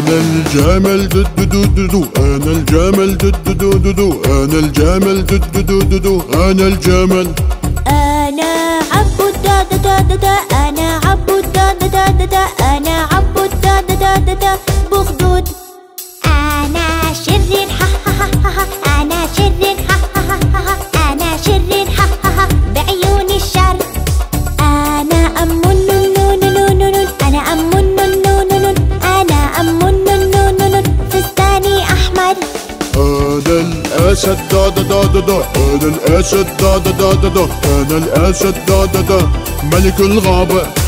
أنا الجمل دد دد دو أنا الجمل دد دد دو أنا الجمل دد دد دو أنا الجمل. أنا عبد دا دا دا دا أنا عبد دا دا دا دا أنا عبد دا دا دا دا بخدود. أنا شرير ها ها ها ها أنا شرير ها ها الأسد دا دا دا دا دا أنا الأسد دا دا دا دا أنا الاسد دا دا دا ملك الغابة.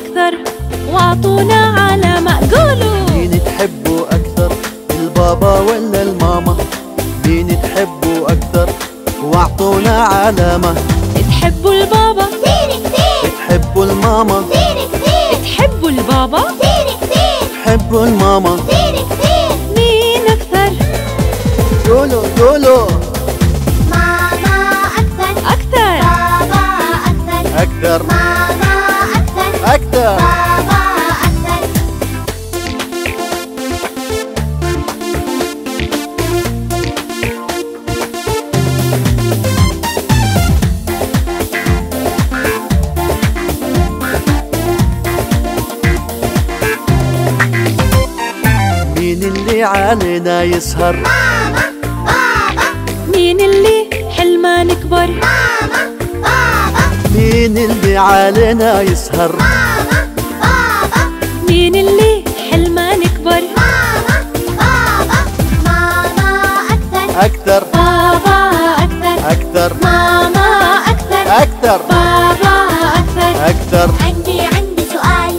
أكثر وأعطونا على ما قولوا مين تحبوا أكثر البابا ولا الماما؟ مين تحبوا أكثر وأعطونا علامة تحبوا البابا؟ كثير كثير. تحبوا الماما؟ كثير كثير. تحبوا البابا؟ كثير كثير. تحبوا الماما؟ كثير كثير. مين أكثر؟ قولوا قولوا ماما أكثر. أكثر. بابا أكثر. أكثر. بابا مين اللي علينا يسهر؟ بابا بابا. مين اللي حلمان نكبر بابا مين اللي علينا يسهر؟ أكثر. بابا أكثر. أكثر. ماما أكثر. أكثر. بابا أكثر. أكثر. عندي عندي سؤال.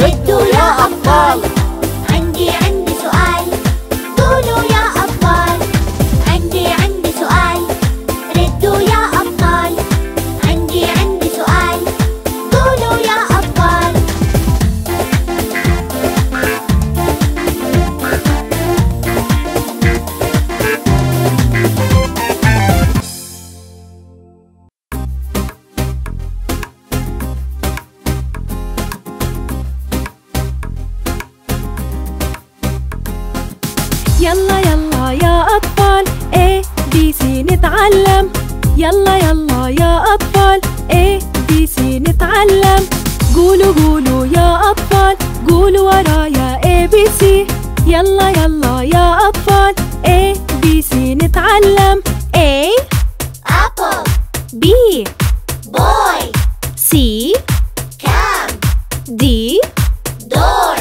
ردوا يا أطفال قولوا قولوا يا أطفال قولوا ورايا A B C. يلا يلا يا أطفال A B C نتعلم. A apple. B boy. C cam D door.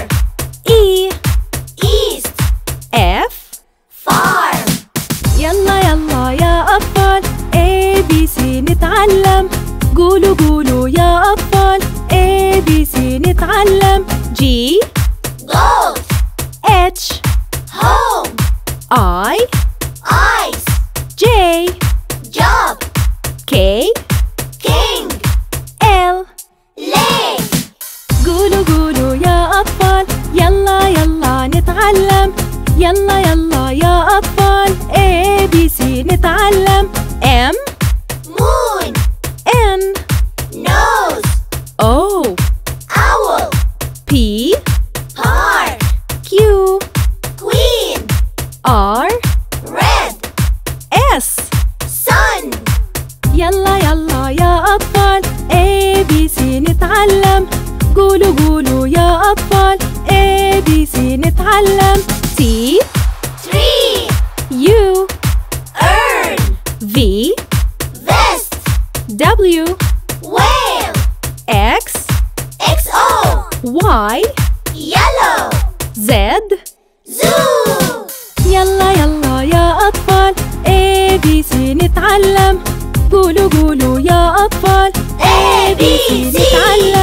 E east. F farm. يلا يلا يا أطفال A B C نتعلم. قولوا قولوا يا أطفال B C نتعلم. G. Goat H. Home. I. Ice. J. Job. K. King. L. Lake قولوا قولوا يا أطفال يلا يلا نتعلم يلا يلا يا أطفال A B C نتعلم M. قولوا قولوا يا أطفال A B C نتعلم. T tree U. Earn. V. Vest. W. Whale. X. Xo Y. Yellow. Z. Zoo. يلا يلا يا أطفال A B C نتعلم. قولوا قولوا يا أطفال A B C. نتعلم.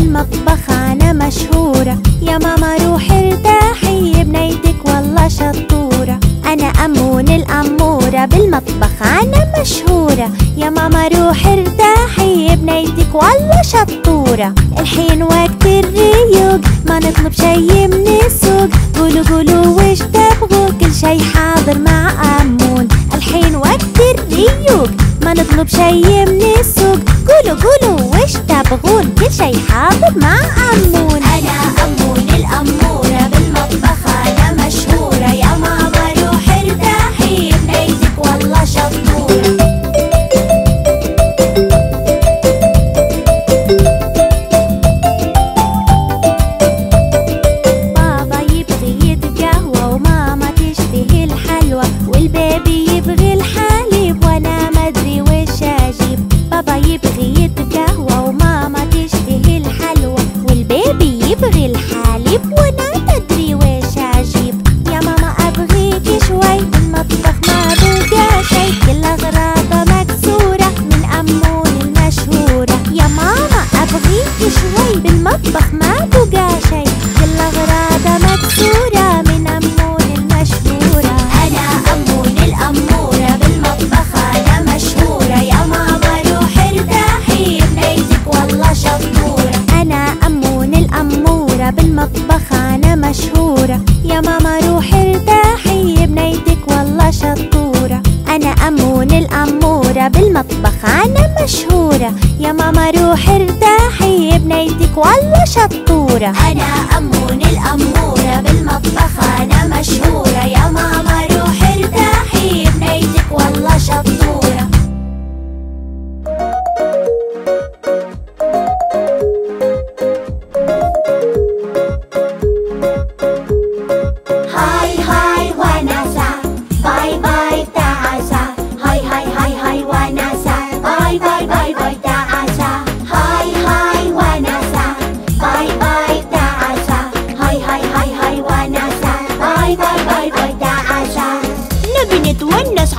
بالمطبخ أنا مشهورة. يا ماما روحي ارتاحي بنيتك والله شطورة. أنا أمون الأمورة بالمطبخ أنا مشهورة. يا ماما روحي ارتاحي بنيتك والله شطورة. الحين وقت الريوق ما نطلب شي من السوق. قولوا قولوا وش تبغوا؟ كل شي حاضر مع أمون. الحين وقت الريوق ما نطلب شي تبغون كل شي حاضر مع أمون. أنا بالمطبخ أنا مشهورة. يا ماما روحي ارتاحي بنيتك والله شطورة. أنا أمون الأمورة بالمطبخ أنا مشهورة. يا ماما روحي ارتاحي بنيتك والله شطورة. أنا أمون الأمورة بالمطبخ أنا مشهورة. يا ماما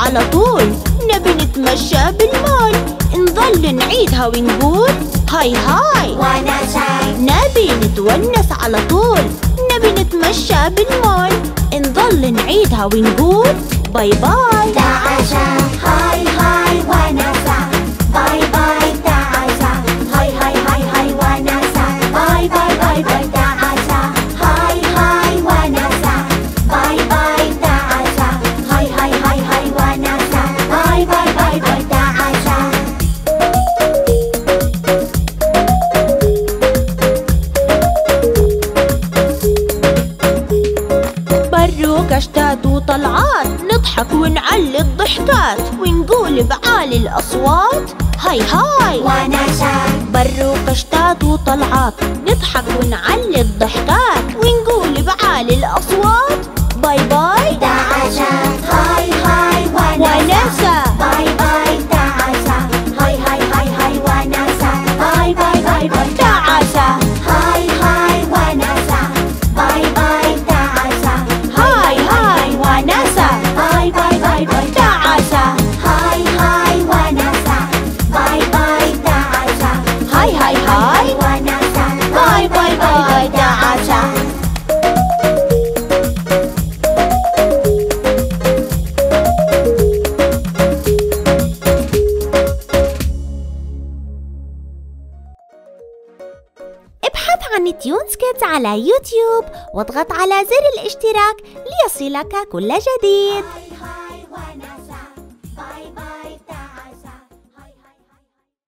على طول. نبي نتمشى بالمول. نظل نعيدها ونقول hi hi. وناسة نبي نتونس على طول. نبي نتمشى بالمول. نظل نعيدها ونقول bye bye. تعاسة hi hi وناسة أجداد وطلعات نضحك ونعلي الضحكات ونقول بعالي الأصوات. هاي هاي. ونشاط بروق أجداد وطلعات نضحك ونعلي الضحكات ونقول بعالي الأصوات. كيدز على يوتيوب واضغط على زر الاشتراك ليصلك كل جديد.